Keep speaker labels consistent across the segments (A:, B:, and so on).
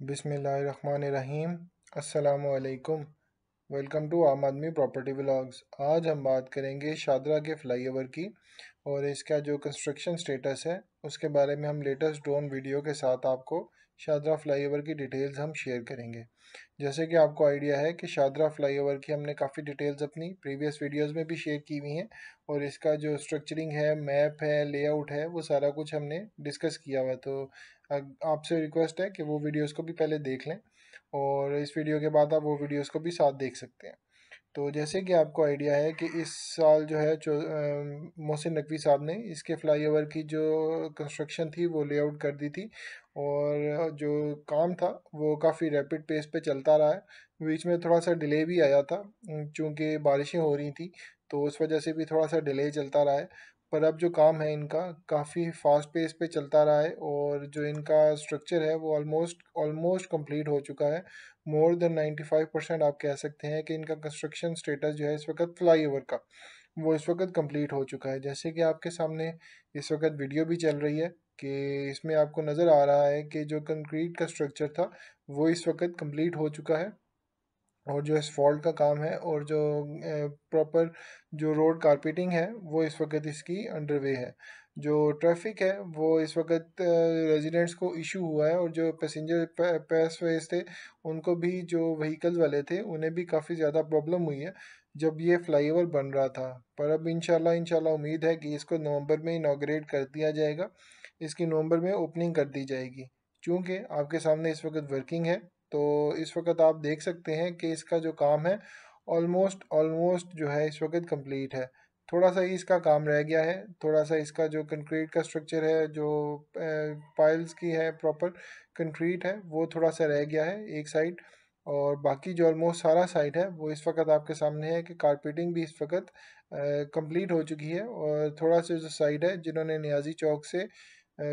A: बिसमीम अल्लाम welcome to आम आदमी प्रॉपर्टी ब्लॉग्स आज हम बात करेंगे शादरा के फ्लाईओवर की। और इसका जो कंस्ट्रक्शन स्टेटस है, उसके बारे में हम लेटेस्ट ड्रोन वीडियो के साथ आपको शादरा फ्लाईओवर की डिटेल्स हम शेयर करेंगे। जैसे कि आपको आइडिया है कि शादरा फ्लाईओवर की हमने काफ़ी डिटेल्स अपनी प्रीवियस वीडियोस में भी शेयर की हुई हैं और इसका जो स्ट्रक्चरिंग है मैप है लेआउट है, वो सारा कुछ हमने डिस्कस किया हुआ तो आपसे रिक्वेस्ट है कि वो वीडियोज़ को भी पहले देख लें और इस वीडियो के बाद आप वो वीडियोज़ को भी साथ देख सकते हैं। तो जैसे कि आपको आइडिया है कि इस साल जो है मोहसिन नकवी साहब ने इसके फ्लाईओवर की जो कंस्ट्रक्शन थी, वो लेआउट कर दी थी और जो काम था, वो काफ़ी रैपिड पेस पे चलता रहा है। बीच में थोड़ा सा डिले भी आया था चूँकि बारिशें हो रही थी तो उस वजह से भी थोड़ा सा डिले चलता रहा है। पर अब जो काम है इनका काफ़ी फास्ट पेस पे चलता रहा है और जो इनका स्ट्रक्चर है वो ऑलमोस्ट ऑलमोस्ट कंप्लीट हो चुका है। मोर देन 95 परसेंट आप कह सकते हैं कि इनका कंस्ट्रक्शन स्टेटस जो है इस वक्त फ्लाई ओवर का, वो इस वक्त कंप्लीट हो चुका है। जैसे कि आपके सामने इस वक्त वीडियो भी चल रही है कि इसमें आपको नज़र आ रहा है कि जो कंक्रीट का स्ट्रक्चर था वो इस वक्त कंप्लीट हो चुका है। और जो एसफॉल्ट का काम है और जो प्रॉपर जो रोड कारपेटिंग है, वो इस वक्त इसकी अंडरवे है। जो ट्रैफ़िक है, वो इस वक्त रेजिडेंट्स को इशू हुआ है और जो पैसेंजर पैस वेस थे, उनको भी जो व्हीकल्स वाले थे, उन्हें भी काफ़ी ज़्यादा प्रॉब्लम हुई है, जब ये फ्लाईओवर बन रहा था। पर अब इंशाल्लाह इंशाल्लाह उम्मीद है कि इसको नवंबर में इनाग्रेट कर दिया जाएगा। इसकी नवंबर में ओपनिंग कर दी जाएगी चूँकि आपके सामने इस वक्त वर्किंग है। तो इस वक्त आप देख सकते हैं कि इसका जो काम है ऑलमोस्ट ऑलमोस्ट जो है इस वक्त कंप्लीट है। थोड़ा सा ही इसका काम रह गया है, थोड़ा सा इसका जो कंक्रीट का स्ट्रक्चर है, जो पाइल्स की है प्रॉपर कंक्रीट है, वो थोड़ा सा रह गया है एक साइड और बाकी जो ऑलमोस्ट सारा साइड है, वो इस वक्त आपके सामने है कि कारपेटिंग भी इस वक्त कंप्लीट हो चुकी है और थोड़ा सा जो साइड है, जिन्होंने नियाजी चौक से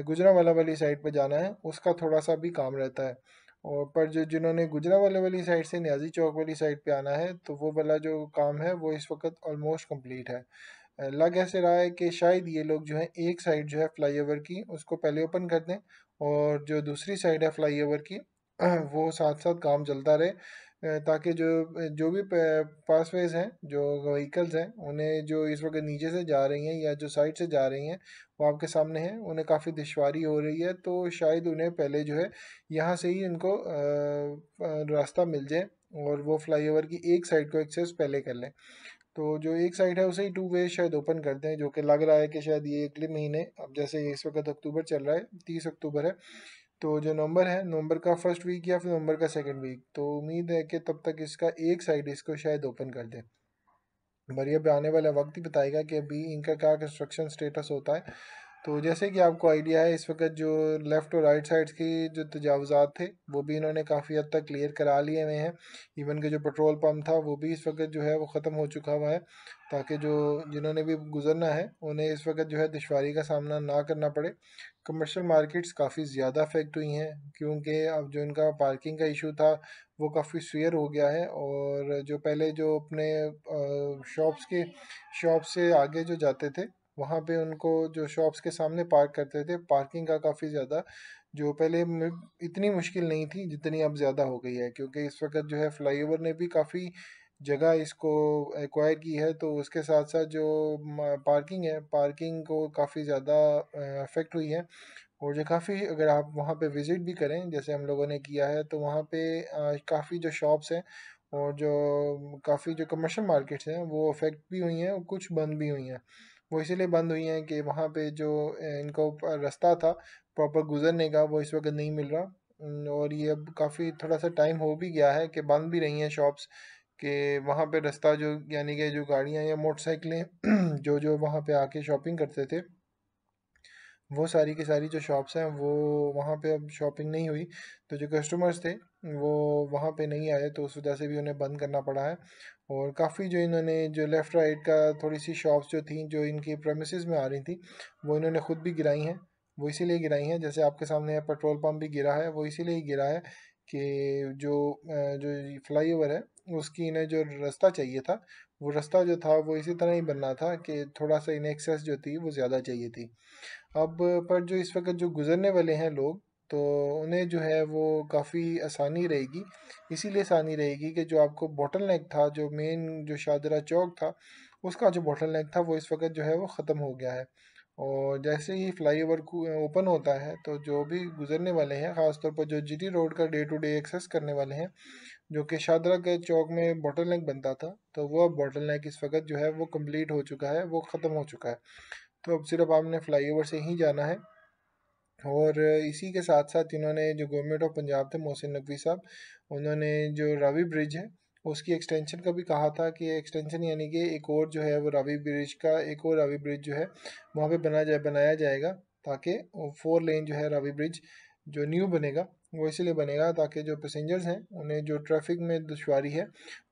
A: गुजरा वाला वाली साइड पर जाना है, उसका थोड़ा सा भी काम रहता है। और पर जो, जिन्होंने गुजरा वाले वाली साइड से न्याजी चौक वाली साइड पे आना है तो वो वाला जो काम है, वो इस वक्त ऑलमोस्ट कंप्लीट है। लग ऐसे रहा है कि शायद ये लोग जो है, एक साइड जो है फ्लाईओवर की, उसको पहले ओपन कर दें और जो दूसरी साइड है फ्लाईओवर की, वो साथ साथ काम चलता रहे। ताकि जो जो भी पासवेज हैं, जो व्हीकल्स हैं, उन्हें जो इस वक्त नीचे से जा रही हैं या जो साइड से जा रही हैं, वो आपके सामने हैं, उन्हें काफ़ी दुशारी हो रही है तो शायद उन्हें पहले जो है यहाँ से ही इनको रास्ता मिल जाए और वो फ्लाईओवर की एक साइड को एक्सेस पहले कर लें। तो जो एक साइड है, उसे ही टू वे शायद ओपन कर दें, जो कि लग रहा है कि शायद ये अगले महीने, अब जैसे इस वक्त अक्टूबर चल रहा है, तीस अक्टूबर है तो जो नवंबर है, नवंबर का फ़र्स्ट वीक या फिर नवंबर का सेकंड वीक तो उम्मीद है कि तब तक इसका एक साइड इसको शायद ओपन कर दे। मरिया अब आने वाला वक्त ही बताएगा कि अभी इनका क्या कंस्ट्रक्शन स्टेटस होता है। तो जैसे कि आपको आइडिया है, इस वक्त जो लेफ़्ट और राइट साइड्स की जो तजावज़ात थे, वो भी इन्होंने काफ़ी हद तक क्लियर करा लिए हुए हैं। इवन के जो पेट्रोल पम्प था, वो भी इस वक्त जो है, वो ख़त्म हो चुका हुआ है। ताकि जो जिन्होंने भी गुजरना है, उन्हें इस वक्त जो है दुशारी का सामना ना करना पड़े। कमर्शियल मार्केट्स काफ़ी ज़्यादा अफेक्ट हुई हैं, क्योंकि अब जो इनका पार्किंग का इशू था, वो काफ़ी स्वेयर हो गया है। और जो पहले जो अपने शॉप्स के शॉप से आगे जो जाते थे वहाँ पे उनको जो शॉप्स के सामने पार्क करते थे, पार्किंग का काफ़ी ज़्यादा, जो पहले इतनी मुश्किल नहीं थी जितनी अब ज़्यादा हो गई है, क्योंकि इस वक्त जो है फ्लाईओवर ने भी काफ़ी जगह इसको एक्वायर की है तो उसके साथ साथ जो पार्किंग है, पार्किंग को काफ़ी ज़्यादा अफेक्ट हुई है। और जो काफ़ी अगर आप वहाँ पे विज़िट भी करें, जैसे हम लोगों ने किया है तो वहाँ पे काफ़ी जो शॉप्स हैं और जो काफ़ी जो कमर्शियल मार्केट्स हैं, वो अफेक्ट भी हुई हैं और कुछ बंद भी हुई हैं। वो इसीलिए बंद हुई हैं कि वहाँ पे जो इनको रास्ता था प्रॉपर गुजरने का, वो इस वक्त नहीं मिल रहा। और ये अब काफ़ी थोड़ा सा टाइम हो भी गया है कि बंद भी रही हैं शॉप्स कि वहाँ पे रास्ता जो, यानी कि जो गाड़ियाँ या मोटरसाइकिलें जो जो वहाँ पे आके शॉपिंग करते थे, वो सारी की सारी जो शॉप्स हैं, वो वहाँ पे अब शॉपिंग नहीं हुई। तो जो कस्टमर्स थे वो वहाँ पे नहीं आए तो उस वजह से भी उन्हें बंद करना पड़ा है। और काफ़ी जो इन्होंने जो लेफ़्ट राइट का थोड़ी सी शॉप्स जो थी, जो इनकी प्रेमिसेस में आ रही थी, वो इन्होंने ख़ुद भी गिराई हैं। वो इसीलिए गिराई हैं, जैसे आपके सामने पेट्रोल पम्प भी गिरा है, वो इसीलिए गिरा है कि जो जो फ्लाई ओवर है, उसकी इन्हें जो रास्ता चाहिए था, वो रास्ता जो था, वो इसी तरह ही बनना था कि थोड़ा सा इन्हें एक्सेस जो थी, वो ज़्यादा चाहिए थी। अब पर जो इस वक्त जो गुज़रने वाले हैं लोग तो उन्हें जो है वो काफ़ी आसानी रहेगी। इसीलिए आसानी रहेगी कि जो आपको बॉटल नेक था, जो मेन जो शादरा चौक था, उसका जो बॉटल नेक था, वो इस वक्त जो है वो ख़त्म हो गया है। और जैसे ही फ्लाई ओवर ओपन होता है तो जो भी गुजरने वाले हैं, ख़ासतौर पर जो जीटी रोड का डे टू डे एक्सेस करने वाले हैं, जो कि शादरा के चौक में बॉटल नेक बनता था तो वो अब बॉटल नेक इस वक्त जो है वो कंप्लीट हो चुका है, वो ख़त्म हो चुका है। तो अब सिर्फ़ आपने फ्लाई ओवर से ही जाना है। और इसी के साथ साथ इन्होंने जो गवर्नमेंट ऑफ़ पंजाब थे, मोहसिन नकवी साहब, उन्होंने जो रावी ब्रिज है, उसकी एक्सटेंशन का भी कहा था कि एक्सटेंशन यानी कि एक और जो है वो रावी ब्रिज का, एक और रावी ब्रिज जो है, वहाँ पे बना जाए बनाया जाएगा ताकि फोर लेन जो है रावी ब्रिज जो न्यू बनेगा, वो इसलिए बनेगा ताकि जो पैसेंजर्स हैं, उन्हें जो ट्रैफ़िक में दुशारी है,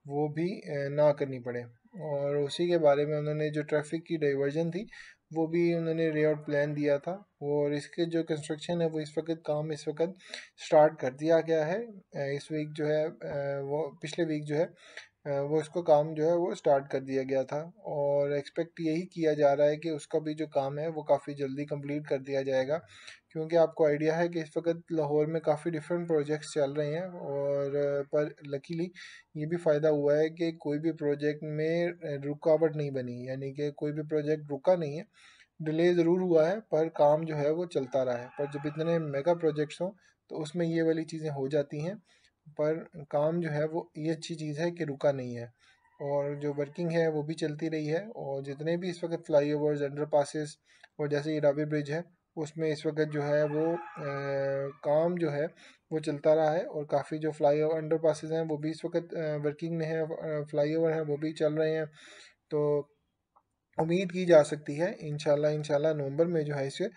A: वो भी ना करनी पड़े। और उसी के बारे में उन्होंने जो ट्रैफ़िक की डाइवर्जन थी वो भी उन्होंने लेआउट प्लान दिया था और इसके जो कंस्ट्रक्शन है वो इस वक्त काम इस वक्त स्टार्ट कर दिया गया है। इस वीक जो है वो पिछले वीक जो है वो इसको काम जो है वो स्टार्ट कर दिया गया था। और एक्सपेक्ट यही किया जा रहा है कि उसका भी जो काम है वो काफ़ी जल्दी कंप्लीट कर दिया जाएगा। क्योंकि आपको आइडिया है कि इस वक्त लाहौर में काफ़ी डिफरेंट प्रोजेक्ट्स चल रहे हैं और, पर लकीली ये भी फ़ायदा हुआ है कि कोई भी प्रोजेक्ट में रुकावट नहीं बनी। यानी कि कोई भी प्रोजेक्ट रुका नहीं है। डिले ज़रूर हुआ है, पर काम जो है वो चलता रहा है। पर जब इतने मेगा प्रोजेक्ट्स हों तो उसमें ये वाली चीज़ें हो जाती हैं। पर काम जो है वो ये अच्छी चीज़ है कि रुका नहीं है। और जो वर्किंग है वो भी चलती रही है और जितने भी इस वक्त फ्लाई ओवर्स अंडर पासिस और जैसे ये रावी ब्रिज है उसमें इस वक्त जो है वो आ, काम जो है वो चलता रहा है और काफ़ी जो फ्लाई ओवर अंडर पासिस हैं वो भी इस वक्त वर्किंग में है फ्लाई ओवर हैं वो भी चल रहे हैं। तो उम्मीद की जा सकती है इन इंशाल्लाह नवंबर में जो है इसे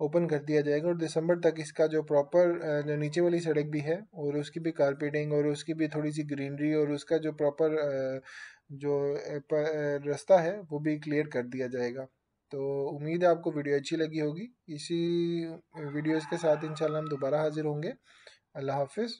A: ओपन कर दिया जाएगा और दिसंबर तक इसका जो प्रॉपर जो नीचे वाली सड़क भी है और उसकी भी कारपेटिंग और उसकी भी थोड़ी सी ग्रीनरी और उसका जो प्रॉपर जो रास्ता है वो भी क्लियर कर दिया जाएगा। तो उम्मीद है आपको वीडियो अच्छी लगी होगी। इसी वीडियोज़ के साथ इंशाल्लाह हम दोबारा हाजिर होंगे। अल्लाह हाफिज़।